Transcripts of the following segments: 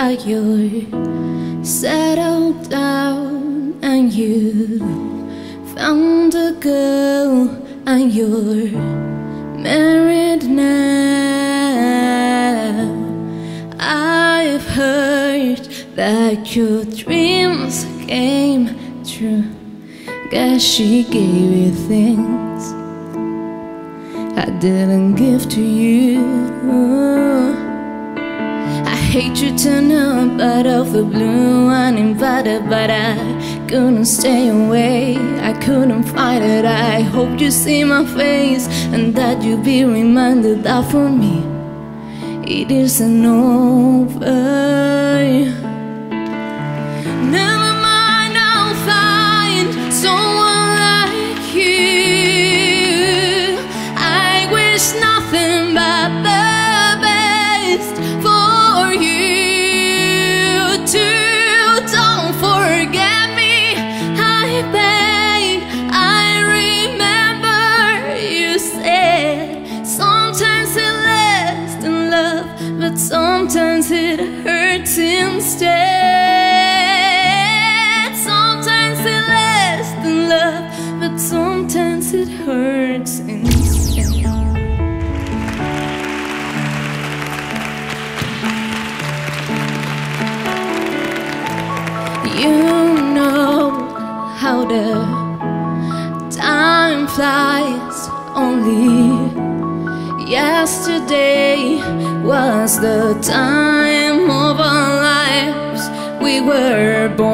that you're settled down and you found a girl and you're married now. I've heard that your dreams came true. Guess she gave you things I didn't give to you. I hate you turn up out of the blue uninvited, but I couldn't stay away. I couldn't fight it. I hope you see my face and that you be reminded that for me it isn't over. Never sometimes it hurts instead. Sometimes it lasts in love, but sometimes it hurts instead. You know how the time flies only yesterday was the time of our lives. We were born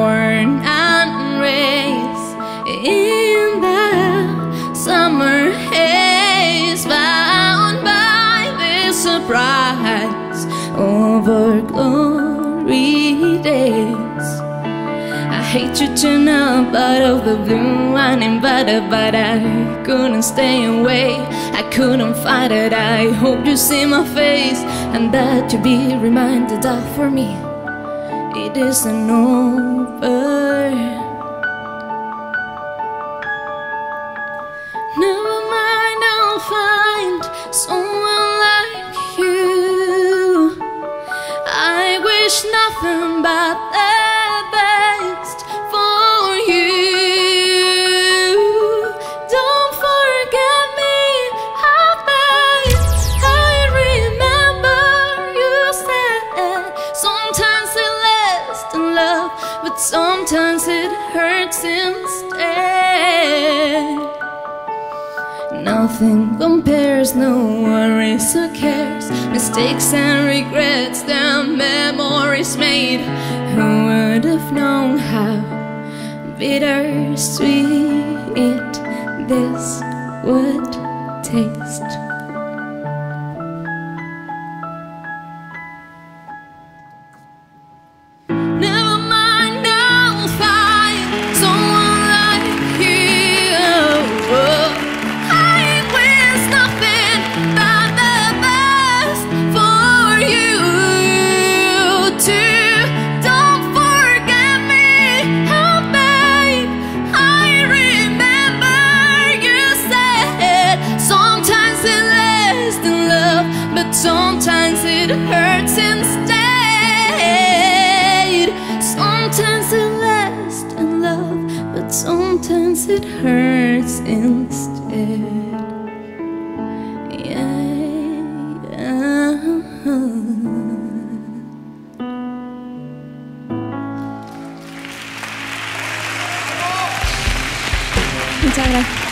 hate you up out of the blue uninvited But I couldn't stay away I couldn't fight it I hope you see my face And that you be reminded that for me It isn't over Never mind, I'll find someone like you I wish nothing but Nothing compares, no worries or cares. Mistakes and regrets, the memories made. Who would have known how bittersweet it this would taste? Sometimes it hurts instead. Yeah. Muchas gracias.